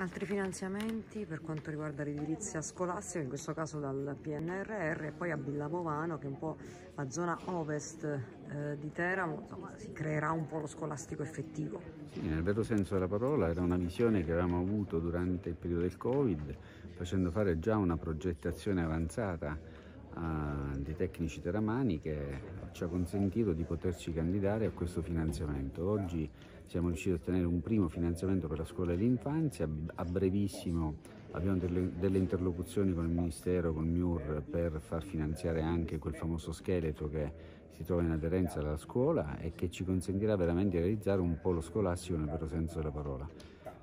Altri finanziamenti per quanto riguarda l'edilizia scolastica, in questo caso dal PNRR e poi a Villamovano che è un po' la zona ovest eh, di Teramo, insomma si creerà un po' lo scolastico effettivo. Sì, nel vero senso della parola era una visione che avevamo avuto durante il periodo del Covid, facendo fare già una progettazione avanzata a dei tecnici teramani che ci ha consentito di poterci candidare a questo finanziamento. Oggi siamo riusciti a ottenere un primo finanziamento per la scuola dell'infanzia, a brevissimo abbiamo delle, interlocuzioni con il Ministero, con il MIUR per far finanziare anche quel famoso scheletro che si trova in aderenza alla scuola e che ci consentirà veramente di realizzare un polo scolastico nel vero senso della parola.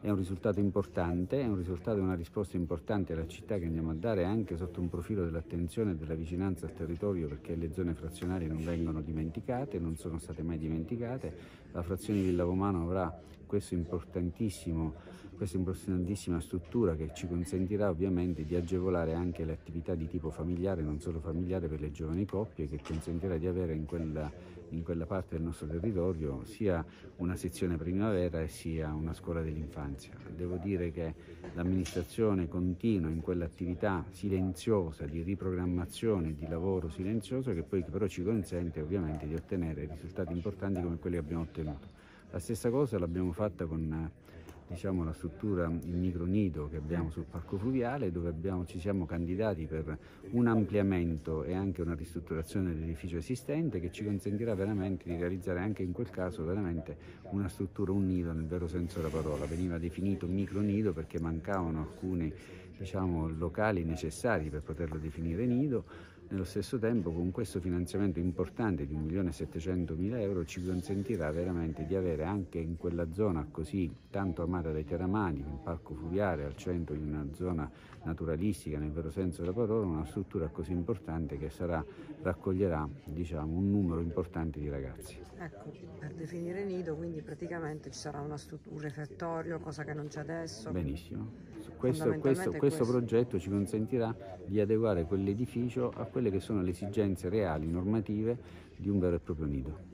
È un risultato importante, è un risultato e una risposta importante alla città che andiamo a dare anche sotto un profilo dell'attenzione e della vicinanza al territorio perché le zone frazionali non vengono dimenticate, non sono state mai dimenticate. La frazione Villa Romano avrà questa importantissima struttura che ci consentirà ovviamente di agevolare anche le attività di tipo familiare, non solo familiare per le giovani coppie, che consentirà di avere in quella, in quella parte del nostro territorio sia una sezione primavera e sia una scuola dell'infanzia. Devo dire che l'amministrazione continua in quell'attività silenziosa di riprogrammazione di lavoro silenzioso che poi però ci consente ovviamente di ottenere risultati importanti come quelli che abbiamo ottenuto. La stessa cosa l'abbiamo fatta con diciamo, la struttura, il micronido che abbiamo sul parco fluviale dove abbiamo, ci siamo candidati per un ampliamento e anche una ristrutturazione dell'edificio esistente che ci consentirà veramente di realizzare anche in quel caso veramente una struttura, un nido nel vero senso della parola. Veniva definito micronido perché mancavano alcuni diciamo, locali necessari per poterlo definire nido nello stesso tempo con questo finanziamento importante di 1.700.000 euro ci consentirà veramente di avere anche in quella zona così tanto amata dai teramani, un parco fluviale al centro di una zona naturalistica nel vero senso della parola, una struttura così importante che sarà, raccoglierà diciamo, un numero importante di ragazzi. Ecco, per definire nido quindi praticamente ci sarà una un refettorio, cosa che non c'è adesso. Benissimo. Questo, questo, questo progetto ci consentirà di adeguare quell'edificio a quelle che sono le esigenze reali normative di un vero e proprio nido.